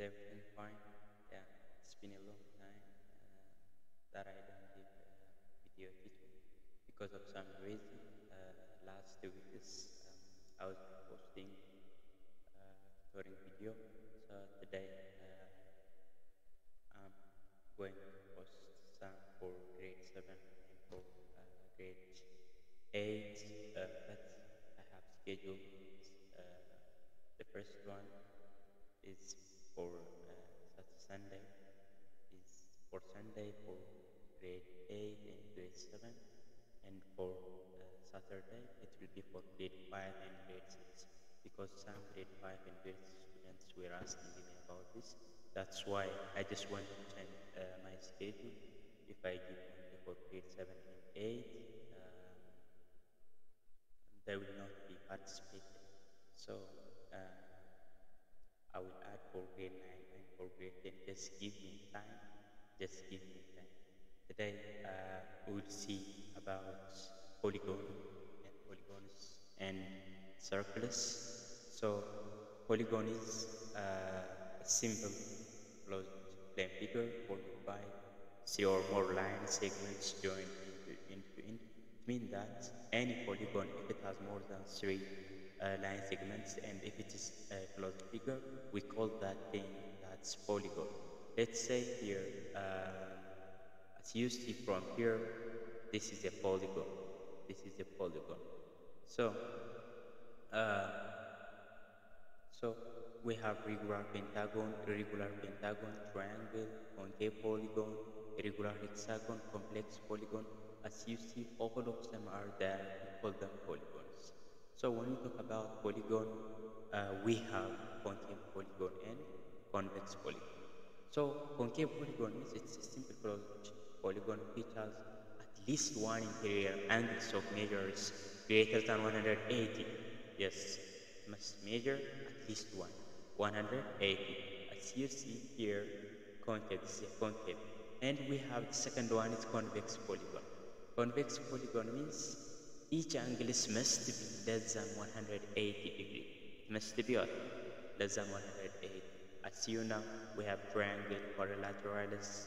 everything fine? Yeah, it's been a long time uh, that I don't give a video because of some reason. Uh, last two weeks um, I was posting uh, tutoring video, so today uh, I'm going to post some for grade seven and for uh, grade eight. Uh, but I have scheduled uh, the first one is for uh, Sunday is for Sunday for grade 8 and grade 7 and for uh, Saturday it will be for grade 5 and grade 6 because some grade 5 and grade 6 students were asking me about this. That's why I just want to change uh, my schedule. If I give only for grade 7 and 8 um, they will not be participating. So uh, I will add for grade 9 and for grade 10. Just give me time. Just give me time. Today uh, we will see about polygon and polygons and circles. So polygon is uh, a simple closed plane figure followed by three or more line segments joined into, into. It means that any polygon, if it has more than three uh, line segments and if it is a closed figure we call that thing that's polygon let's say here uh, as you see from here this is a polygon. This is a polygon. So uh, so we have regular pentagon irregular pentagon triangle concave polygon irregular hexagon complex polygon. As you see all of them are there we call them polygons. So when we talk about polygon, uh, we have concave polygon and convex polygon. So concave polygon is it's a simple closed polygon has at least one interior angle of measures greater than 180. Yes, must measure at least one, 180. As you see here, concave is a concave. And we have the second one is convex polygon. Convex polygon means each angle is must be less than 180 degree. It must be what? Less than 180. As you know, we have triangle, quadrilateralis,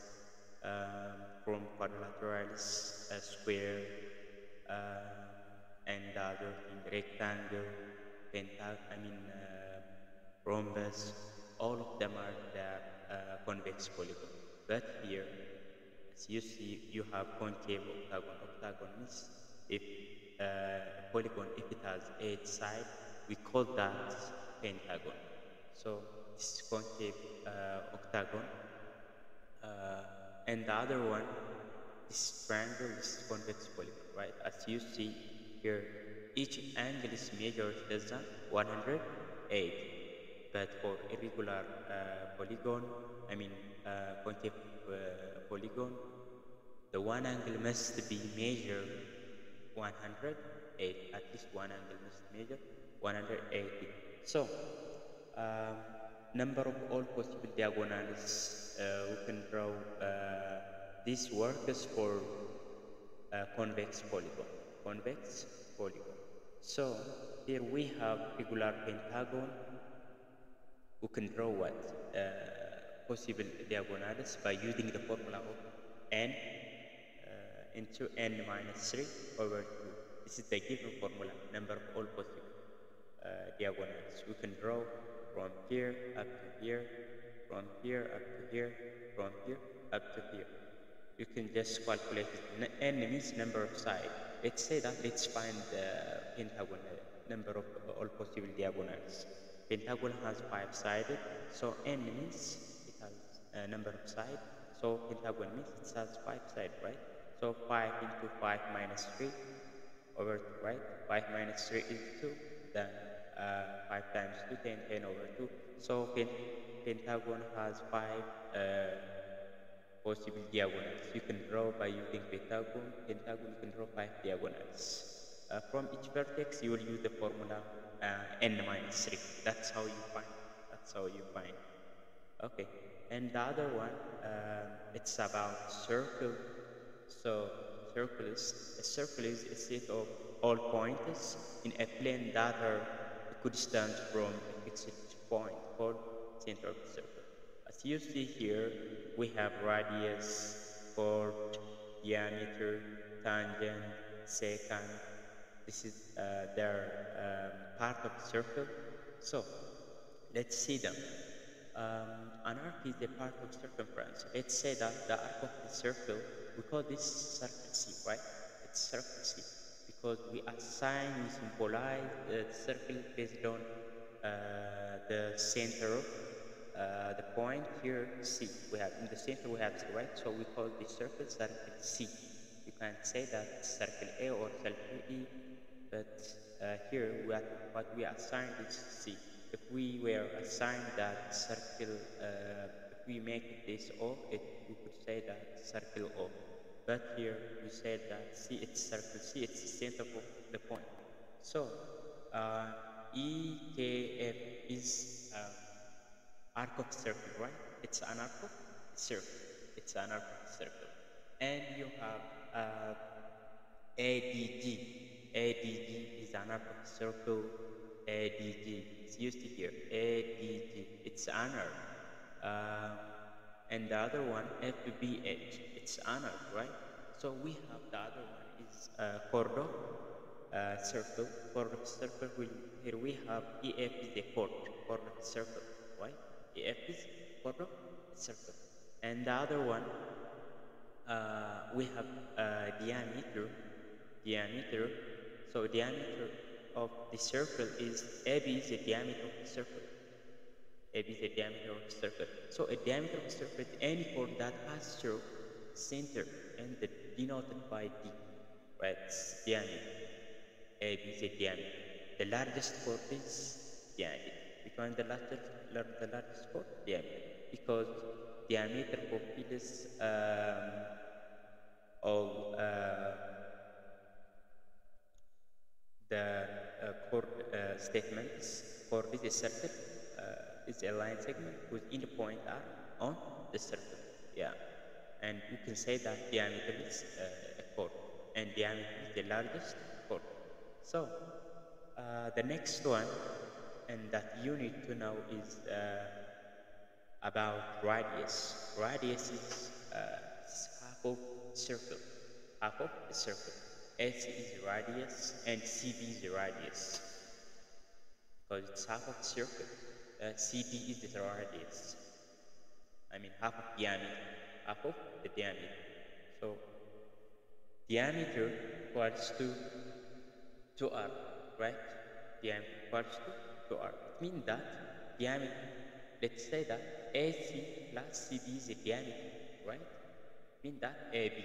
um, from quadrilateralis, a square, uh, and other rectangle, pentagon, I mean, uh, rhombus, all of them are the uh, convex polygon. But here, as you see, you have concave octagon. Octagon means if uh, polygon, if it has eight sides, we call that pentagon. So this is concave uh, octagon. Uh, and the other one, this triangle is convex polygon, right? As you see here, each angle is measured than 108. But for irregular uh, polygon, I mean uh, concave polygon, the one angle must be measured 108 at least one angle must measure 180 so um, number of all possible diagonals uh, we can draw uh, this works for uh, convex polygon convex polygon so here we have regular pentagon we can draw what uh, possible diagonals by using the formula of n into n minus 3 over 2. This is the given formula, number of all possible uh, diagonals. We can draw from here up to here, from here up to here, from here up to here. You can just calculate n means number of sides. Let's say that let's find the pentagon, number of all possible diagonals. Pentagon has five sided, so n means it has a number of sides. So pentagon means it has five sides, right? So 5 into 5 minus 3 over 2, right? 5 minus 3 is 2. Then uh, 5 times 2, 10, 10 over 2. So pentagon has 5 uh, possible diagonals. You can draw by using pentagon. Pentagon, you can draw 5 diagonals. Uh, from each vertex, you will use the formula uh, n minus 3. That's how you find. That's how you find. Okay. And the other one, uh, it's about circle so circle is, a circle is a set of all points in a plane that are equidistant from a fixed point called center of the circle. As you see here, we have radius, chord, diameter, tangent, secant. This is uh, their um, part of the circle. So let's see them. Um, an arc is a part of circumference. Let's say that the arc of the circle, we call this circle C, right? It's circle C because we assign, we symbolize the circle based on uh, the center of uh, the point here C. We have in the center we have C, right? So we call the circle circle C. You can say that circle A or circle E, but uh, here we are, what we assign is C. If we were assigned that circle, uh, if we make this O, it, we could say that circle O. But here we said that C, it's circle C, it's center of the point. So uh, EKF is um, arc of circle, right? It's an arc of circle. It's an arc of circle. And you have uh, ADG. ADG is an arc of circle. ADG. It's used here. ADG. It's an arc. Uh, and the other one, FBH. It's arc, right? So we have the other one is uh, chord uh, circle. Chord circle. Here we have EF is a chord. Chord circle, right? EF is chord circle. And the other one, uh, we have uh, diameter, diameter. So diameter of the circle is AB is the diameter of the circle. AB is the diameter of the circle. So a diameter of the circle is any chord that has through center and denoted by D, right? It's diameter. AB the largest chord is diameter. Between the largest, the largest chord, diameter, because diameter fulfills um, all uh, the uh, chord uh, statements. for this circle, uh, is a line segment whose end point are on the circle. Yeah, and you can say that diameter is uh, a chord, and diameter is the largest chord. So uh, the next one, and that you need to know is about radius. Radius is uh, half of circle, half of the circle. S is radius and CB is radius. Because it's half of circle. Uh, CB is the radius. I mean half of diameter, of the diameter. So diameter equals to 2r, right? Diameter equals to 2r. It means that diameter, let's say that AC plus CB is the diameter, right? Mean that AB,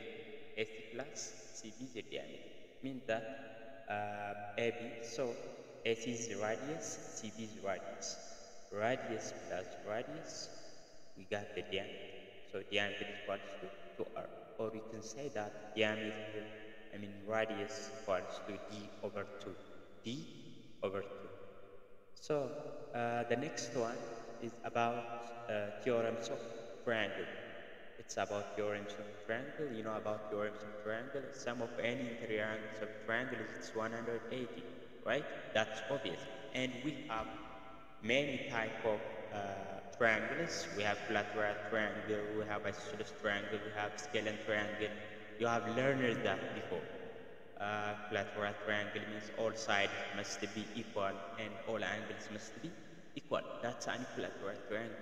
AC plus CB is the diameter. Mean that uh, AB, so AC is the radius, CB is the radius. Radius plus radius, we got the diameter. So is equals to 2R. Or we can say that diameter, I mean radius equals to D over 2. D over 2. So uh, the next one is about uh, theorems of triangle. It's about theorems of triangle. You know about theorems of triangle. Sum of any interior angles of triangle is 180, right? That's obvious. And we have many type of uh, triangles. We have lateral triangle, we have isosceles triangle, we have scalene triangle. You have learned that before. Uh, lateral triangle means all sides must be equal and all angles must be equal. That's an equilateral triangle.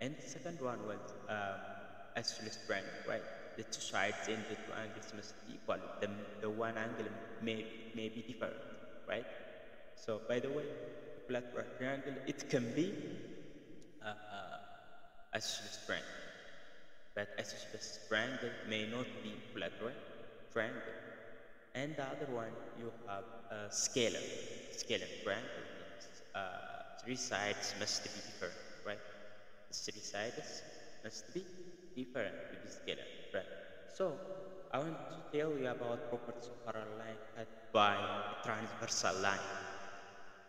And the second one was um, isosceles triangle, right? The two sides and the two angles must be equal. The, the one angle may, may be different, right? So, by the way, equilateral triangle, it can be uh, isosceles triangle. But as isosceles triangle may not be equilateral triangle. And the other one, you have a scalar. Scalar triangle means uh, three sides must be different, right? Three sides must be different to be scalar, right? So, I want to tell you about properties of parallel line cut by a transversal line.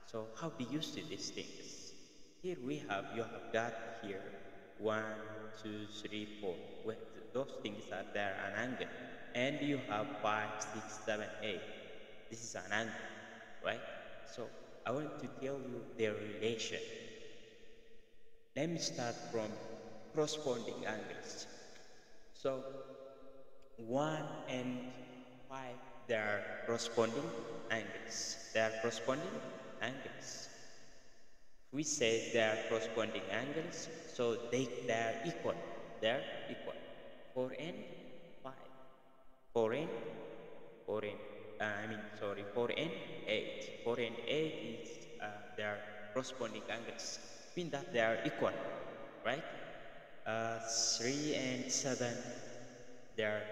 So, how do you see these things? Here we have, you have got here one, two, three, four. Well, those things are there, an angle. And you have five, six, seven, eight. This is an angle, right? So, I want to tell you their relation. Let me start from corresponding angles. So 1 and 5, they are corresponding angles. They are corresponding angles. We say they are corresponding angles, so they, they are equal. They are equal. 4 and 5. 4 and 4 and uh, I mean sorry 4 and 8. 4 and 8 is uh, their corresponding angles. Mean that they are equal, right? Uh, 3 and 7 their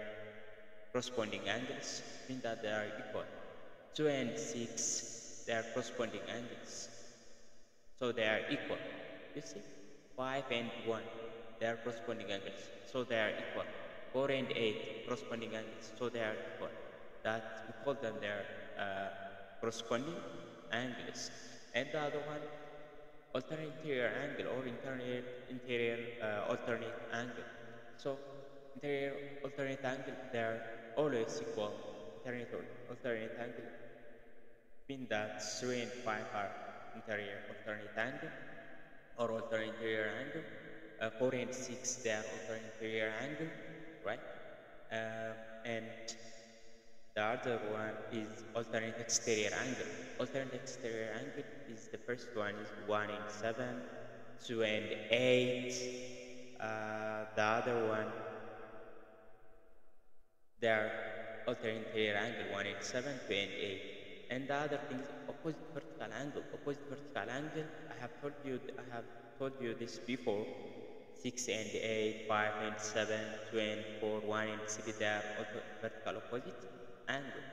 corresponding angles mean that they are equal. 2 and 6 their corresponding angles. So they are equal. You see? 5 and 1 they are corresponding angles. So they are equal. 4 and 8 corresponding angles. So they are equal. That we call them their uh, corresponding angles. And the other one alternate interior angle or interior, interior uh, alternate angle. So interior alternate angle, they're always equal. Alternate, alternate angle mean that 3 and 5 are interior alternate angle or alternate interior angle. Uh, 4 and 6 they are alternate interior angle, right? Uh, and the other one is alternate exterior angle. Alternate exterior angle is the first one is 1 and 7, 2 and 8. Uh, the other one, they are alternate interior angle 1 and 7, 2 and 8. And the other thing is opposite vertical angle. Opposite vertical angle, I have told you, I have told you this before. 6 and 8, 5 and 7, 2 and 4, 1 and 3, they are vertical opposite angle.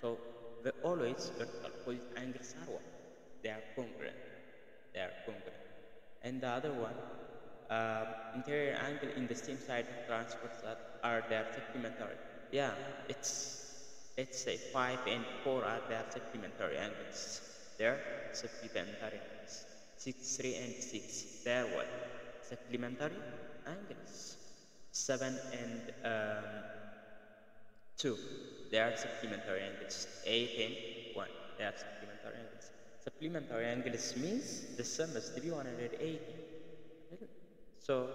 So the always vertical opposite angles are what? They are congruent. They are congruent. And the other one, um, interior angle in the same side of transverse are their supplementary. Yeah, it's let's say five and four are their supplementary angles. They're supplementary angles. Six, three, and six. They're what? Supplementary angles. Seven and um, two they are supplementary angles. 8 and 1, they are supplementary angles. Supplementary angles means the sum be 180. So,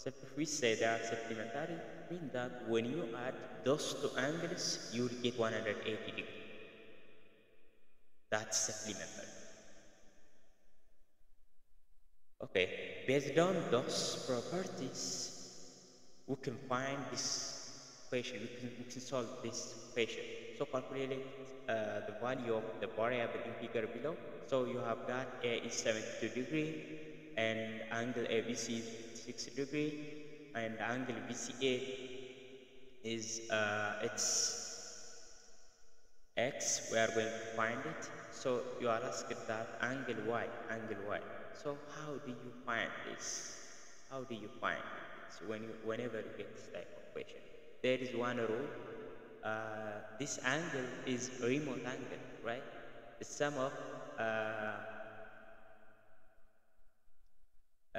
so if we say that supplementary, mean that when you add those two angles, you will get 180 degrees. That's supplementary. Okay, based on those properties, we can find this equation, we can, we can solve this equation. So calculate uh, the value of the variable in figure below. So you have got A is 72 degree and angle ABC is 60 degree and angle BCA is uh, it's x we are going to find it so you are asked that angle y angle y so how do you find this how do you find this when you whenever you get this type of question there is one rule. Uh, this angle is remote angle, right? The sum of uh,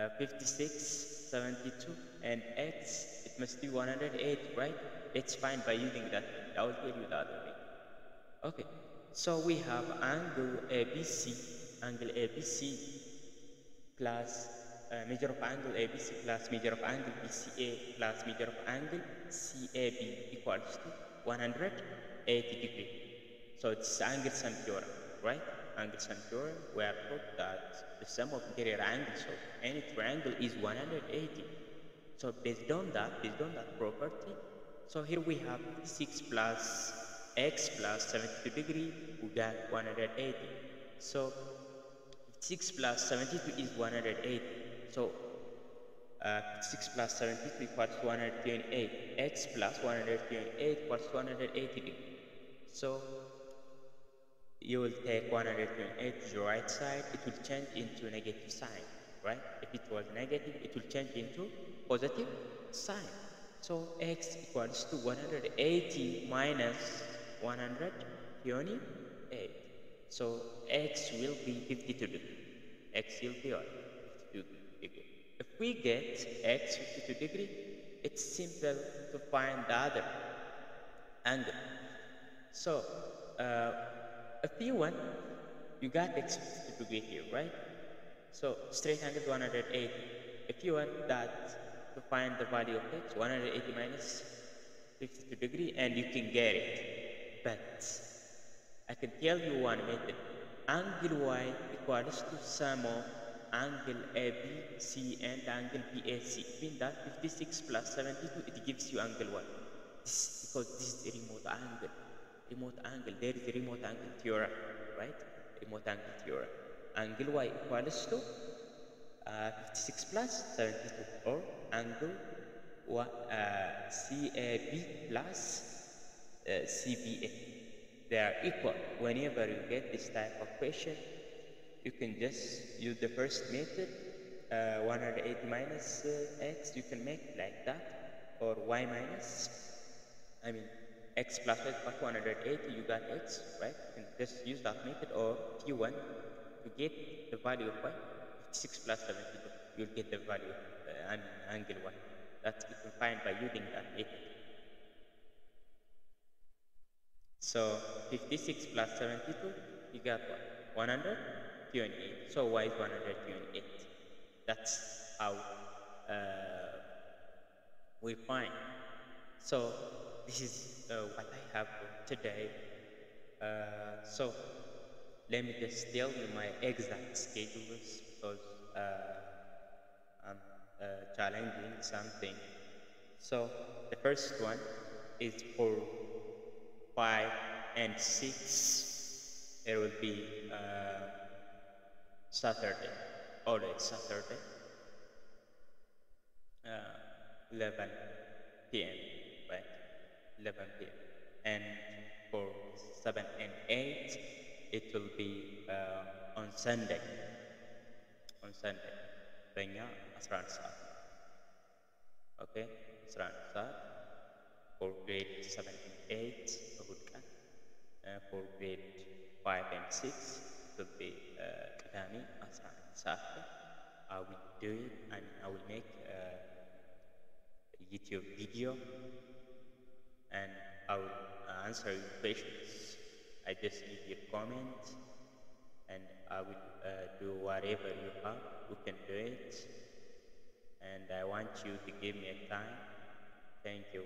uh, 56, 72, and x, it must be 108, right? Let's find by using that. I will give you the other way. Okay, so we have angle ABC, angle ABC plus uh, measure of angle ABC plus measure of angle BCA plus measure of angle CAB equals to 180 degree. So it's angle theorem, right? Angle we are told that the sum of interior angles of any triangle is 180. So based on that, based on that property, so here we have 6 plus x plus 72 degree, we got 180. So 6 plus 72 is 180. So uh, 6 plus 73 equals 128. x plus 128 equals 180 degree. So you will take 128 to the right side, it will change into negative sign, right? If it was negative, it will change into positive sign. So x equals to 180 minus 128. So x will be 52 degree. x will be what? degree. If we get x 52 degree, it's simple to find the other angle. So, uh, you want, you got x 52 degree here, right? So, straight angle 180. if you want that to find the value of h 180 minus 52 degree and you can get it. But I can tell you one method. Angle y equals to sum of angle ABC and angle BAC mean that 56 plus 72 it gives you angle y. This because this is a remote angle remote angle. There is a remote angle theorem right? Remote angle theorem. Angle y equals to uh, 56 plus 72 or angle uh, CAB plus uh, CBA. They are equal. Whenever you get this type of question, you can just use the first method, uh, 180 minus uh, x, you can make like that, or y minus, I mean, x plus x plus 180, you got x, right? Can just use that method, or t1 to get the value of y, 6 plus 72, you'll get the value, uh, and angle 1. That you can find by using that method. So 56 plus 72, you got what? 128. So y is 128. That's how uh, we find. So this is uh, what I have today. Uh, so let me just tell you my exact schedules because uh, I'm uh, challenging something. So the first one is for five and six. It will be uh, Saturday, always Saturday, uh, 11 p.m. Right, 11 p.m. And for seven and eight, it will be uh, on Sunday. On Sunday. በእኛ 11 ሰዓት ኦኬ 11 ሰዓት ፎር ግሬድ 7 and 8 እሁድ ቀን ፎር ግሬድ 5 and 6 will be uh, ቅዳሜ 11 ሰዓት ላይ I will do it and I will make a YouTube video and I will answer your questions. I just need your comment and I will uh, do whatever you have. You can do it. And I want you to give me a time. Thank you.